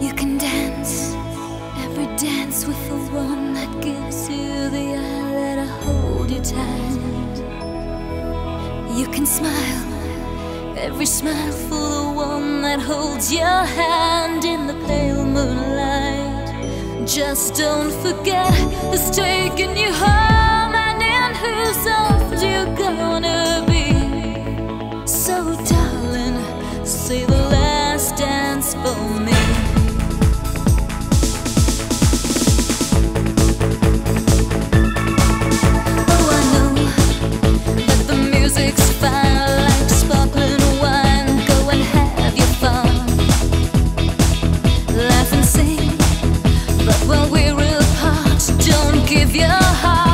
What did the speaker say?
You can dance every dance with the one that gives you the eye, let her hold you tight. You can smile every smile for the one that holds your hand in the pale moonlight. Just don't forget who's taking you home and in whose arms gonna your heart